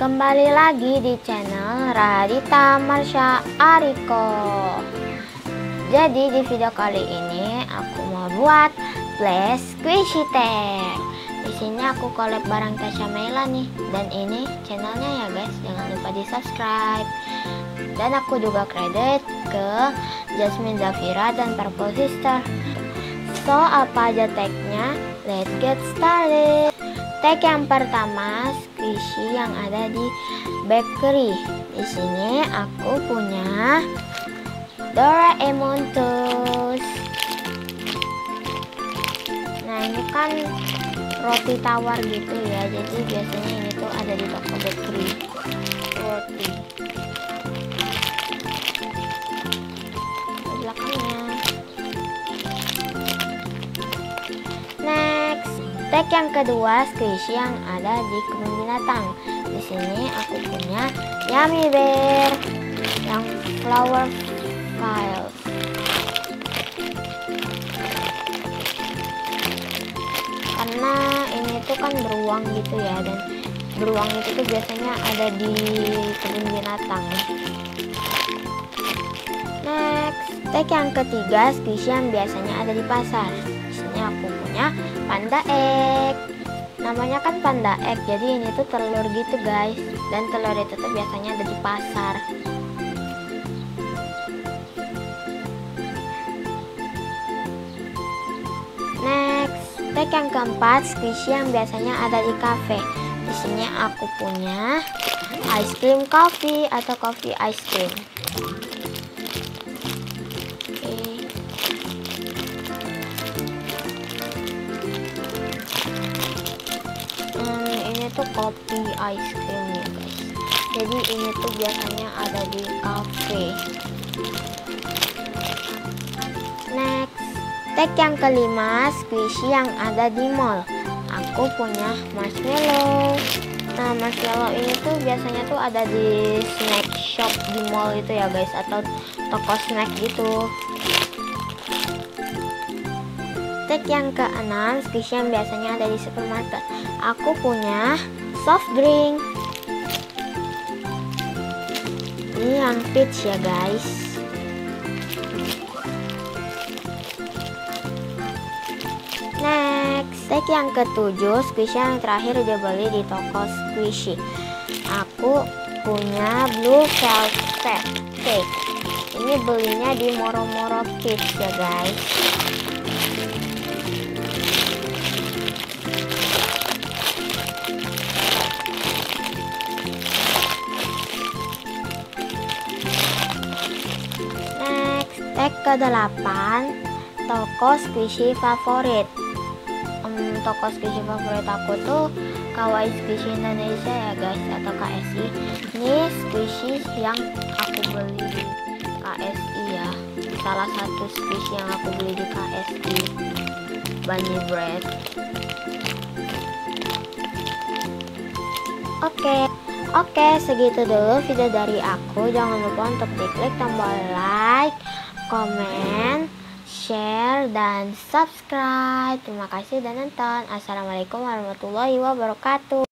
Kembali lagi di channel Radita Marsha Ariko. Jadi di video kali ini aku mau buat flash squishy tag. Di sini aku collab barang Tasha Mela nih. Dan ini channelnya ya guys. Jangan lupa di subscribe dan aku juga kredit ke Jasmine Zafira dan Purple Sister. So apa aja tagnya? Let's get started Tag yang pertama squishy yang ada di bakery. Di sini aku punya Doraemon Toast. Nah ini kan roti tawar gitu ya. Jadi biasanya ini tuh ada di toko bakery. Tag yang kedua squishy yang ada di kebun binatang. Di sini aku punya Yummy Bear yang flower files. Karena ini tuh kan beruang gitu ya dan beruang itu tuh biasanya ada di kebun binatang. Next, tag yang ketiga squishy yang biasanya ada di pasar. Aku punya panda egg. Namanya kan panda egg jadi ini tuh telur gitu guys. Dan telur itu tuh biasanya ada di pasar. Next tag yang keempat squishy yang biasanya ada di cafe. Di sini aku punya ice cream coffee atau coffee ice cream kopi ice cream ya guys. Jadi ini tuh biasanya ada di cafe. Next. Tag yang kelima squishy yang ada di mall. Aku punya marshmallow. Nah marshmallow ini tuh biasanya tuh ada di snack shop di mall itu ya guys atau toko snack gitu. Tag yang keenam, squishy yang biasanya ada di supermarket. Aku punya soft drink. Ini yang peach ya guys. Next, tag yang ketujuh, squishy yang terakhir dibeli di toko squishy. Aku punya blue velvet cake. Ini belinya di Moro Moro Kids ya guys. Tag ke-8 Toko squishy favorit um, Toko squishy favorit aku tuh Kawaii Squishy Indonesia ya guys Atau KSI Ini squishy yang aku beli di KSI ya Salah satu squishy yang aku beli di KSI Bunny Bread Oke okay. Oke, segitu dulu video dari aku. Jangan lupa untuk diklik tombol like, komen, share, dan subscribe. Terima kasih sudah nonton. Assalamualaikum warahmatullahi wabarakatuh.